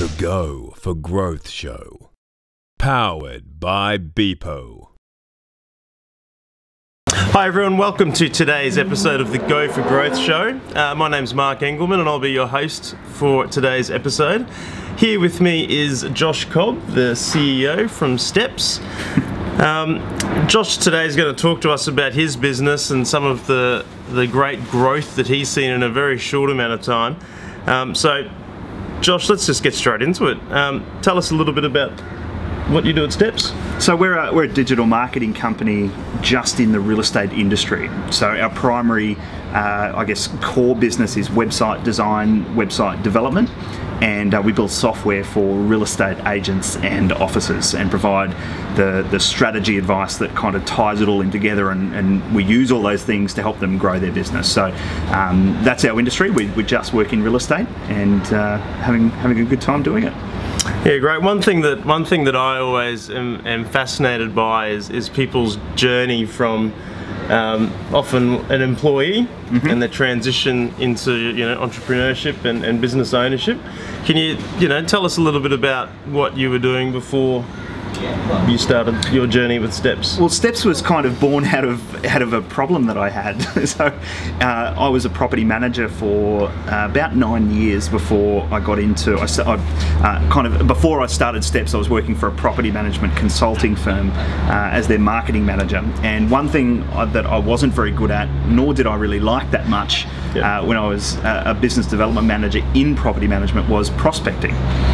The Go for Growth Show. Powered by Beepo. Hi everyone, welcome to today's episode of the Go for Growth show. Uh, my name's Mark Engelmann and I'll be your host for today's episode. Here with me is Josh Cobb, the CEO from Stepps. Um, Josh today is going to talk to us about his business and some of the, the great growth that he's seen in a very short amount of time. Um, so, Josh, let's just get straight into it. Um, tell us a little bit about what you do at Stepps. So we're a, we're a digital marketing company just in the real estate industry. So our primary, uh, I guess, core business is website design, website development, and uh, we build software for real estate agents and offices and provide the, the strategy advice that kind of ties it all in together and, and we use all those things to help them grow their business. So um, that's our industry. We, we just work in real estate and uh, having, having a good time doing it. Yeah, great. One thing that one thing that I always am, am fascinated by is, is people's journey from um, often an employee mm-hmm. and the transition into you know entrepreneurship and, and business ownership. Can you you know tell us a little bit about what you were doing before you started your journey with Stepps? Well, Stepps was kind of born out of out of a problem that I had. so, uh, I was a property manager for uh, about nine years before I got into. I, uh, kind of before I started Stepps, I was working for a property management consulting firm uh, as their marketing manager. And one thing that I wasn't very good at, nor did I really like that much, uh, when I was a business development manager in property management, was prospecting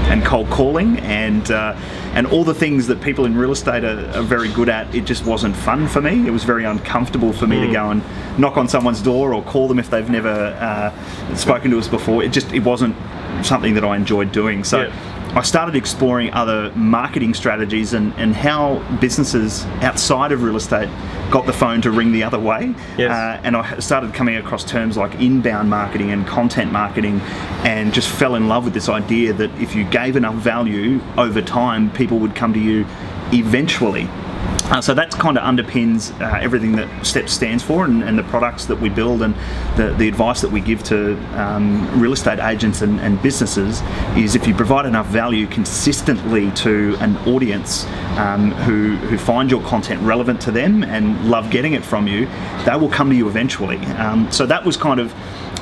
and cold calling and uh, and all the things that people in real estate are, are, very good at. It just wasn't fun for me. It was very uncomfortable for me mm. to hmm. go and knock on someone's door or call them if they've never uh, spoken to us before. It just it wasn't something that I enjoyed doing. So. Yeah I started exploring other marketing strategies and, and how businesses outside of real estate got the phone to ring the other way. Yes. Uh, and I started coming across terms like inbound marketing and content marketing and just fell in love with this idea that if you gave enough value over time, people would come to you eventually. Uh, so that kind of underpins uh, everything that STEPPS stands for and, and, the products that we build and the, the advice that we give to um, real estate agents and, and, businesses is if you provide enough value consistently to an audience um, who, who find your content relevant to them and love getting it from you, they will come to you eventually. Um, so that was kind of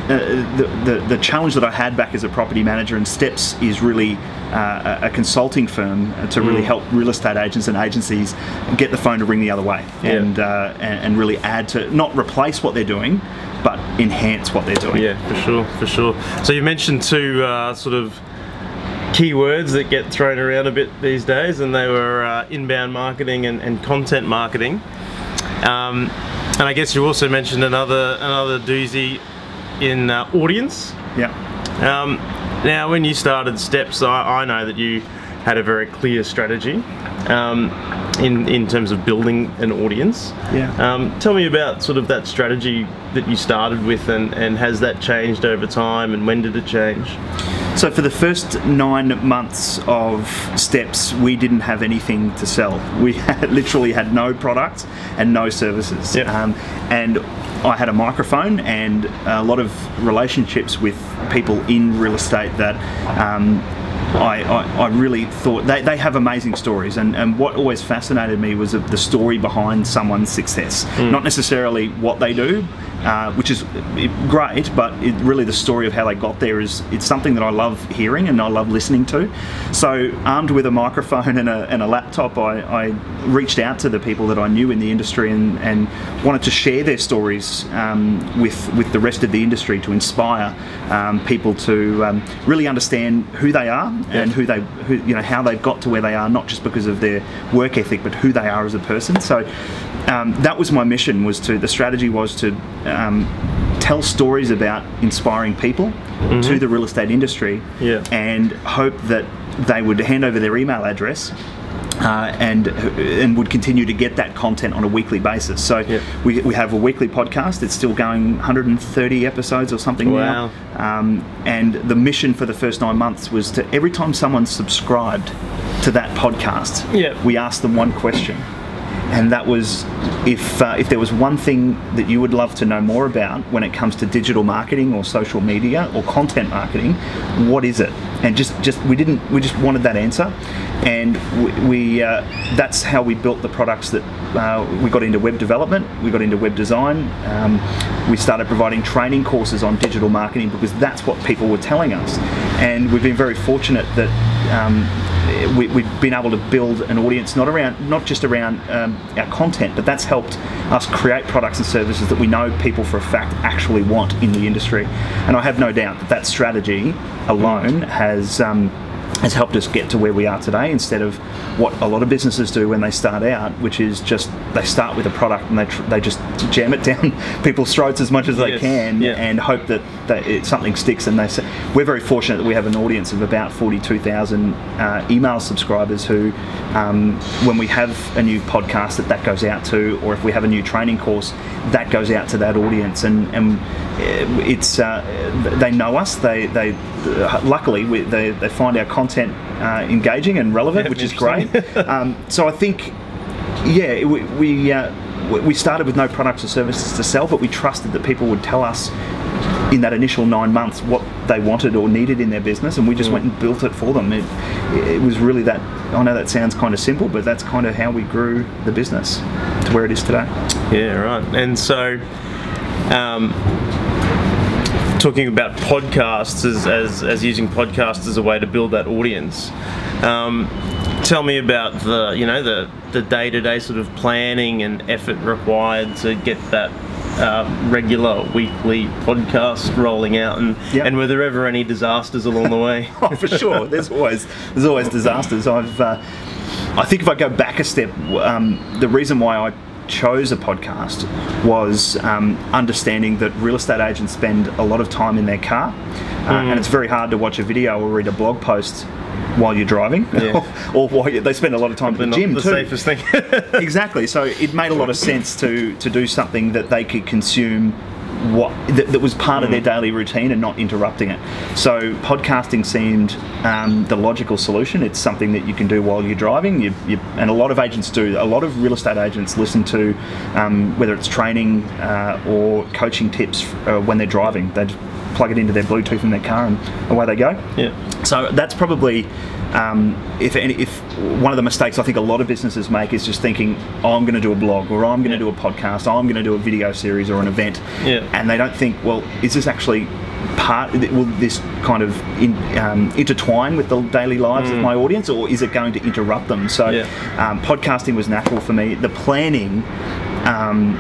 uh, the, the, the, challenge that I had back as a property manager and Stepps is really uh, a, consulting firm to really mm. help real estate agents and agencies get the phone to ring the other way yeah. and, uh, and, and really add to not replace what they're doing but enhance what they're doing. Yeah, for sure, for sure. So you mentioned two uh, sort of keywords that get thrown around a bit these days, and they were uh, inbound marketing and, and content marketing. Um, and I guess you also mentioned another another doozy in uh, audience. Yeah. Um, now, when you started Stepps, I, I, know that you had a very clear strategy um, in in terms of building an audience. Yeah. Um, tell me about sort of that strategy that you started with, and, and has that changed over time, and when did it change? So for the first nine months of Stepps, we didn't have anything to sell. We had, literally had no product and no services. Yep. Um, and I had a microphone and a lot of relationships with people in real estate that um, I, I, I, really thought they, they have amazing stories and, and what always fascinated me was the story behind someone's success mm. not necessarily what they do uh, which is great, but it, really the story of how they got there is it's something that I love hearing and I love listening to. So armed with a microphone and a, and a laptop, I, I, reached out to the people that I knew in the industry and, and wanted to share their stories um, with with the rest of the industry to inspire um, people to um, really understand who they are and who they who, you know how they've got to where they are, not just because of their work ethic, but who they are as a person. So um, that was my mission. Was to the strategy was to um, tell stories about inspiring people mm-hmm. to the real estate industry yeah. and hope that they would hand over their email address uh, and and would continue to get that content on a weekly basis. So yep. we, we have a weekly podcast. It's still going 130 episodes or something wow. now. Um, and the mission for the first nine months was to every time someone subscribed to that podcast, yep. we asked them one question and that was if uh, if there was one thing that you would love to know more about when it comes to digital marketing or social media or content marketing, what is it? and just just we didn't we just wanted that answer, and we, we uh, that's how we built the products that uh, we got into web development, we got into web design, um, we started providing training courses on digital marketing because that's what people were telling us, and we've been very fortunate that. Um, we, we've been able to build an audience not around not just around um, our content, but that's helped us create products and services that we know people for a fact actually want in the industry. And I have no doubt that that strategy alone has. Um, has helped us get to where we are today instead of what a lot of businesses do when they start out, which is just they start with a product and they, tr- they just jam it down people's throats as much as they Yes, can yeah. and hope that, that it, something sticks. And they say, we're very fortunate that we have an audience of about 42,000 uh, email subscribers who, um, when we have a new podcast that that goes out to, or if we have a new training course, that goes out to that audience. And, and uh, it's uh, they know us. They they uh, luckily we, they, they find our content uh, engaging and relevant, Yeah, which is great. um, so I think yeah, we we, uh, we- we started with no products or services to sell, but we trusted that people would tell us in that initial nine months what they wanted or needed in their business, and we just went and built it for them. It, it was really that. I know that sounds kind of simple, but that's kind of how we grew the business to where it is today. Yeah, right. And so, um, talking about podcasts as, as, as using podcasts as a way to build that audience, um, tell me about the you know the the day to day sort of planning and effort required to get that. Uh, regular weekly podcast rolling out, and Yep. and were there ever any disasters along the way? oh, for sure. There's always there's always disasters. I've uh, I think if I go back a step, um, the reason why I chose a podcast was um, understanding that real estate agents spend a lot of time in their car, uh, and it's very hard to watch a video or read a blog post while you're driving, Yeah. or while you, they spend a lot of time Probably at the gym the too. safest thing. exactly. So it made a lot of sense to to do something that they could consume what that, that was part of their daily routine and not interrupting it. So podcasting seemed um, the logical solution. It's something that you can do while you're driving. You, you, and a lot of agents do. A lot of real estate agents listen to um, whether it's training uh, or coaching tips uh, when they're driving. They plug it into their Bluetooth in their car and away they go. yeah. So that's probably, um, if any, if one of the mistakes I think a lot of businesses make is just thinking, oh, I'm going to do a blog, or I'm going to do a podcast, or I'm going to do a video series or an event, Yeah. and they don't think, well, is this actually part? Will this kind of in, um, intertwine with the daily lives of my audience, or is it going to interrupt them? So, Yeah. um, podcasting was natural for me. The planning. Um,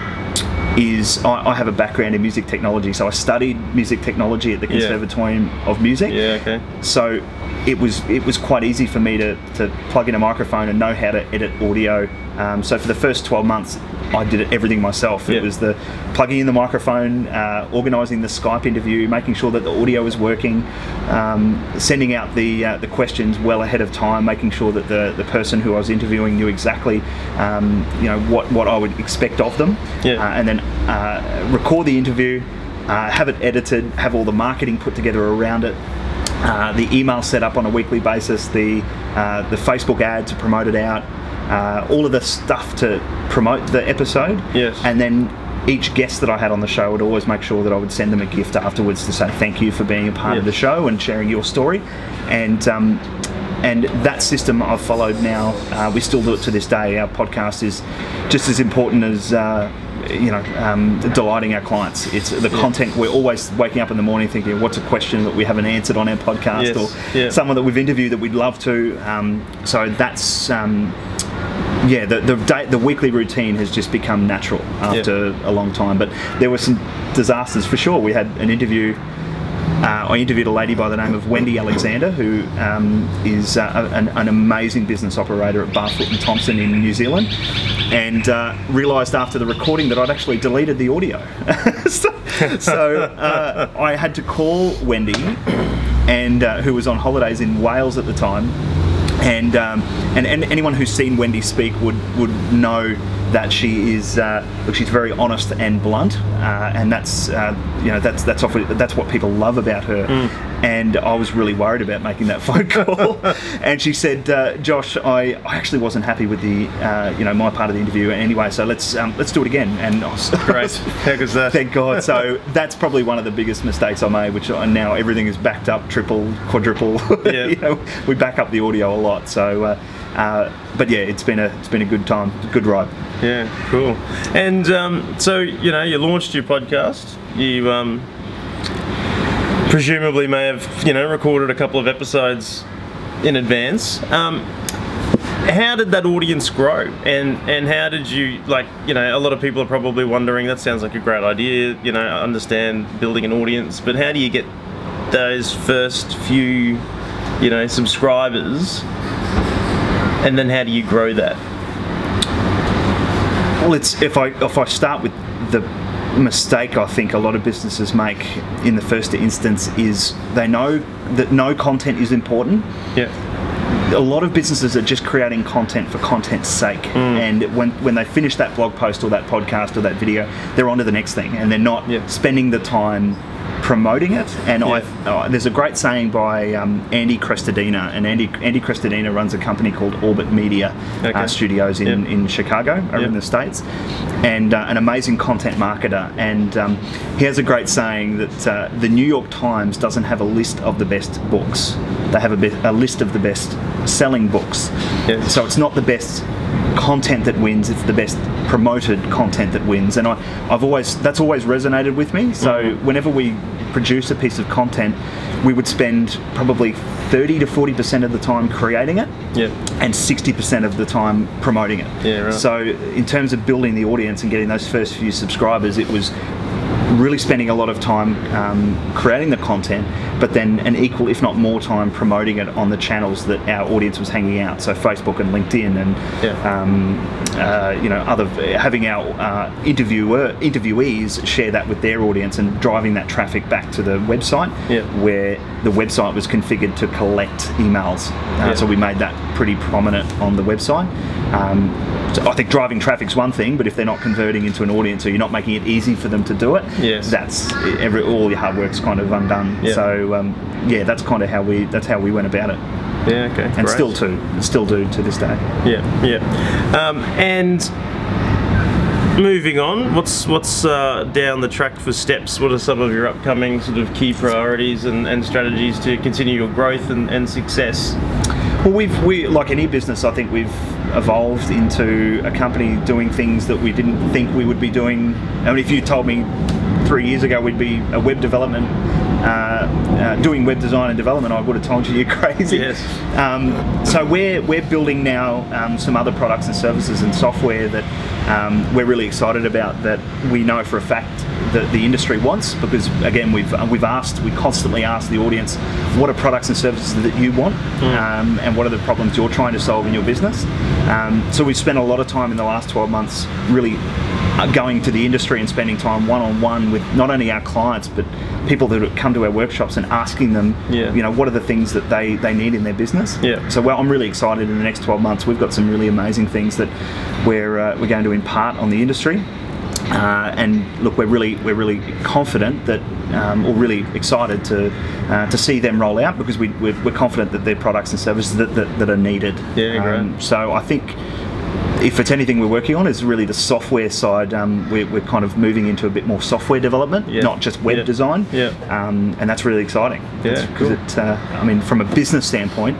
is I, I have a background in music technology, so I studied music technology at the Yeah. Conservatorium of Music. Yeah. Okay. So it was it was quite easy for me to, to plug in a microphone and know how to edit audio. Um, so for the first 12 months, I did everything myself. Yeah. It was the plugging in the microphone, uh, organising the Skype interview, making sure that the audio was working, um, sending out the uh, the questions well ahead of time, making sure that the, the person who I was interviewing knew exactly um, you know what, what I would expect of them, Yeah. uh, and then uh, record the interview, uh, have it edited, have all the marketing put together around it, uh, the email set up on a weekly basis, the uh, the Facebook ad to promote it out, uh, all of the stuff to promote the episode. Yes. And then each guest that I had on the show would always make sure that I would send them a gift afterwards to say thank you for being a part of the show and sharing your story. And um, and that system I've followed now. Uh, we still do it to this day. Our podcast is just as important as. You know, um, delighting our clients. It's the content. We're always waking up in the morning thinking, "What's a question that we haven't answered on our podcast?" Yes, or yeah. someone that we've interviewed that we'd love to. Um, so that's um, yeah, the the, day, the weekly routine has just become natural after a long time. But there were some disasters for sure. We had an interview. Uh, I interviewed a lady by the name of Wendy Alexander, who um, is uh, an, an amazing business operator at Barfoot and Thompson in New Zealand, and uh, realised after the recording that I'd actually deleted the audio. so so uh, I had to call Wendy, and uh, who was on holidays in Wales at the time, and, um, and and anyone who's seen Wendy speak would would know that she is uh, look she's very honest and blunt, uh, and that's uh, you know that's that's often, that's what people love about her. And I was really worried about making that phone call. and she said, uh, "Josh, I, I actually wasn't happy with the uh, you know my part of the interview anyway, so let's um, let's do it again." And I was, Great. How good's that? Thank God. So that's probably one of the biggest mistakes I made, which I, now everything is backed up, triple, quadruple. Yeah. you know, we back up the audio a lot. So, uh, uh, but yeah, it's been a it's been a good time, good ride. Yeah, cool. And um, so you know, you launched your podcast. You um, presumably may have you know recorded a couple of episodes in advance. Um, how did that audience grow, and and how did you like? You know, a lot of people are probably wondering. That sounds like a great idea. You know, I understand building an audience, but how do you get those first few, you know, subscribers, and then how do you grow that? Well, it's if I if I start with the mistake I think a lot of businesses make in the first instance is they know that no content is important. Yeah. A lot of businesses are just creating content for content's sake, mm. and when when they finish that blog post or that podcast or that video, they're on to the next thing, and they're not Yeah. spending the time promoting it. And Yeah. I uh, there's a great saying by um, Andy Crestodina, and Andy Andy Crestodina runs a company called Orbit Media Okay. uh, Studios in, Yep. in Chicago, over Yep. in the states, and uh, an amazing content marketer. And um, he has a great saying that uh, the New York Times doesn't have a list of the best books; they have a, be- a list of the best selling books. Yes. So it's not the best content that wins; it's the best promoted content that wins. And I, I've always that's always resonated with me. So Mm-hmm. whenever we produce a piece of content, we would spend probably 30 to 40 percent of the time creating it Yeah. and 60% of the time promoting it. Yeah, right. So, in terms of building the audience and getting those first few subscribers, it was really spending a lot of time um, creating the content, but then an equal, if not more, time promoting it on the channels that our audience was hanging out. So, Facebook and LinkedIn, and Yeah. um, uh, you know, other having our uh, interviewer interviewees share that with their audience and driving that traffic back to the website, Yeah. where the website was configured to collect emails. Uh, Yeah. So we made that pretty prominent on the website. Um, so I think driving traffic's one thing, but if they're not converting into an audience or you're not making it easy for them to do it, Yes. that's every all your hard work's kind of undone. Yeah. So um, yeah, that's kind of how we that's how we went about it, Yeah. Okay. and great. still to still do to this day. Yeah, yeah. Um, and moving on, what's what's uh, down the track for Stepps? What are some of your upcoming sort of key priorities and, and strategies to continue your growth and, and success? Well, we've we like any business, I think we've evolved into a company doing things that we didn't think we would be doing. I mean, if you told me three years ago we'd be a web development. Uh, uh, doing web design and development, I would have told you you're crazy. Yes. Um, so we're we're building now um, some other products and services and software that um, we're really excited about. That we know for a fact that the industry wants because again we've we've asked we constantly ask the audience what are products and services that you want um, and what are the problems you're trying to solve in your business. Um, so we've spent a lot of time in the last 12 months really uh, going to the industry and spending time one on one with not only our clients but people that come to our workshops and asking them, Yeah. you know, what are the things that they, they need in their business. Yeah. So well, I'm really excited in the next 12 months. We've got some really amazing things that we're uh, we're going to impart on the industry. Uh, and look, we're really we're really confident that, um, or really excited to uh, to see them roll out because we, we're, we're confident that they're products and services that, that, that are needed. Yeah, great. So I think if it's anything we're working on, is really the software side. Um, we're, we're kind of moving into a bit more software development, Yeah. not just web Yeah. design. Yeah. Um, and that's really exciting. Yeah, because cool. it. Uh, I mean, from a business standpoint,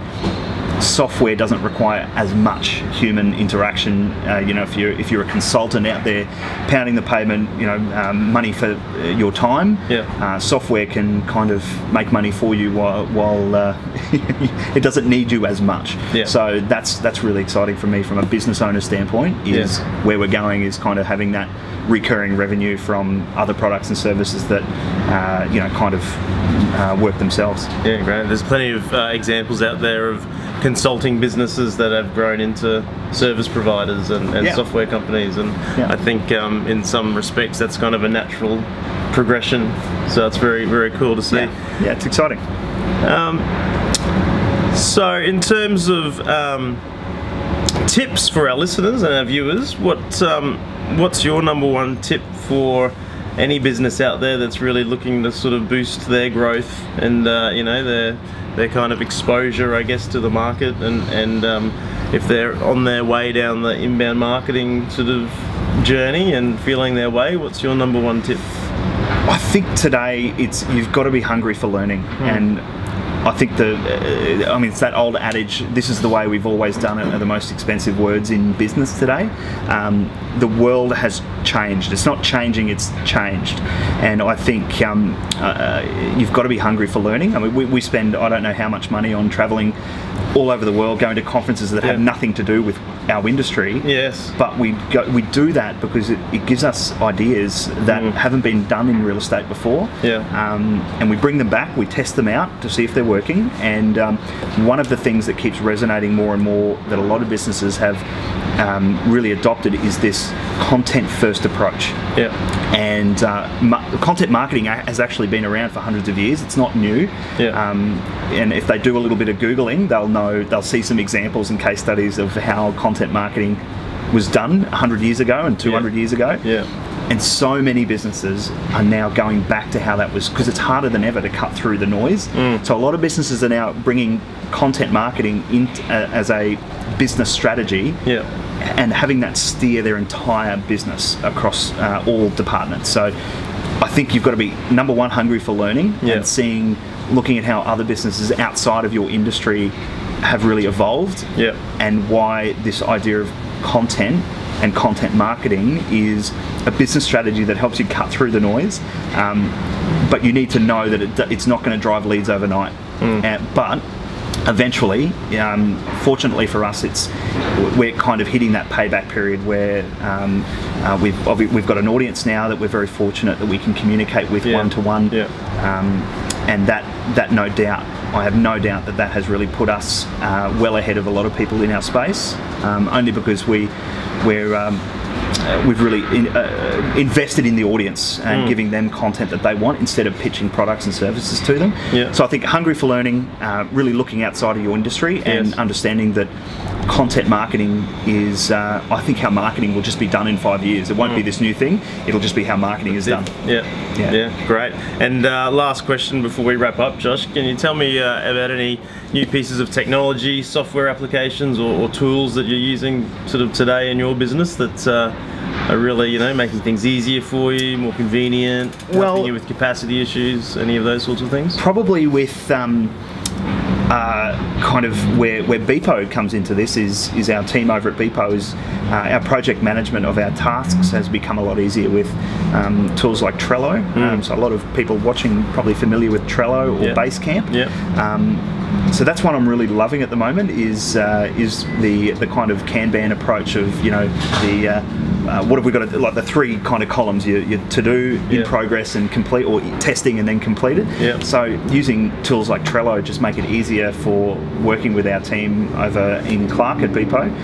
software doesn't require as much human interaction. Uh, you know, if you're if you're a consultant out there pounding the pavement, you know, um, money for uh, your time. Yeah. Uh, software can kind of make money for you while while uh, it doesn't need you as much. Yeah. So that's that's really exciting for me from a business owner standpoint. Is Yeah. where we're going is kind of having that recurring revenue from other products and services that uh, you know kind of uh, work themselves. Yeah, great. There's plenty of uh, examples out there of consulting businesses that have grown into service providers and, and Yeah. software companies, and Yeah. I think um, in some respects that's kind of a natural progression. So it's very very cool to see. Yeah, yeah, it's exciting. So, in terms of um, tips for our listeners and our viewers, what um, what's your number one tip for any business out there that's really looking to sort of boost their growth and uh, you know their their kind of exposure, I guess, to the market, and and um, if they're on their way down the inbound marketing sort of journey and feeling their way, what's your number one tip? I think today it's you've got to be hungry for learning, and I think the uh, I mean it's that old adage. This is the way we've always done it. Are the most expensive words in business today. Um, the world has changed. It's not changing. It's changed, and I think um, uh, you've got to be hungry for learning. I mean, we, we spend I don't know how much money on traveling all over the world, going to conferences that have nothing to do with our industry. Yes. But we go, we do that because it, it gives us ideas that haven't been done in real estate before. Mm. Yeah. Um, and we bring them back, we test them out to see if they're working. And um, one of the things that keeps resonating more and more that a lot of businesses have um, really adopted is this content first approach. Yeah. And uh, ma- content marketing has actually been around for hundreds of years. It's not new. Yeah. Um, and if they do a little bit of googling, they'll know they'll see some examples and case studies of how content marketing was done 100 years ago and 200 Yeah. years ago. Yeah. And so many businesses are now going back to how that was because it's harder than ever to cut through the noise. Mm. So a lot of businesses are now bringing content marketing in uh, as a business strategy Yeah. And having that steer their entire business across uh, all departments. So I think you've got to be number one hungry for learning Yeah. and seeing, looking at how other businesses outside of your industry have really evolved Yeah. and why this idea of content and content marketing is a business strategy that helps you cut through the noise. Um, but you need to know that it, it's not going to drive leads overnight. Uh, but eventually, um, fortunately for us, it's we're kind of hitting that payback period where um, uh, we've we've got an audience now that we're very fortunate that we can communicate with Yeah. one to one. Yeah. Um, and that that no doubt, I have no doubt that that has really put us uh, well ahead of a lot of people in our space. Um, only because we we're um, we've really in, uh, invested in the audience and Hmm. giving them content that they want instead of pitching products and services to them. Yeah. So I think hungry for learning, uh, really looking outside of your industry and Yes. understanding that content marketing is. Uh, I think how marketing will just be done in five years. It won't be this new thing. It'll just be how marketing is done. Yeah. Yeah. Yeah. Great. And uh, last question before we wrap up, Josh, can you tell me uh, about any new pieces of technology, software applications, or, or tools that you're using sort of today in your business that uh, are really, you know, making things easier for you, more convenient, helping Well- you with capacity issues, any of those sorts of things? probably with um, uh, kind of where, where Beepo comes into this is is our team over at Beepo is uh, our project management of our tasks has become a lot easier with um, tools like Trello. Um, so a lot of people watching probably familiar with Trello or. Yeah. Basecamp. Yeah. Um, so that's what I'm really loving at the moment is uh, is the the kind of Kanban approach of you know the uh, uh, what have we got to, like the three kind of columns your, your to do in Yeah. progress and complete or testing and then completed. Yeah. So using tools like Trello just make it easier for working with our team over in Clark at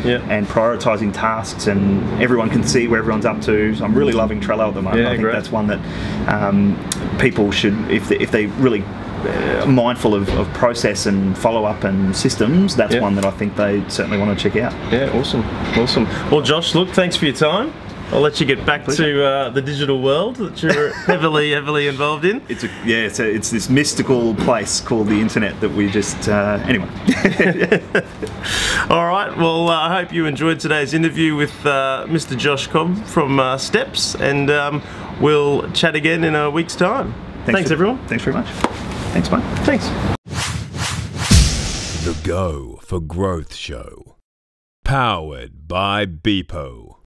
Yeah. and prioritising tasks and everyone can see where everyone's up to. So I'm really loving Trello at the moment. Yeah, I think great. that's one that um, people should, if they, if they really uh, mindful of, of process and follow up and systems, that's one that I think they certainly want to check out. Yeah, awesome, awesome. Well, Josh, look, thanks for your time. I'll let you get back to uh, the digital world that you're heavily, heavily involved in. It's a yeah, it's, a, it's this mystical place called the internet that we just uh, anyway. All right. Well, uh, I hope you enjoyed today's interview with uh, Mr. Josh Cobb from uh, Stepps, and um, we'll chat again in a week's time. Thanks, for- everyone. Thanks very much. Thanks, mate. Thanks. The Go for Growth Show. Powered by Beepo.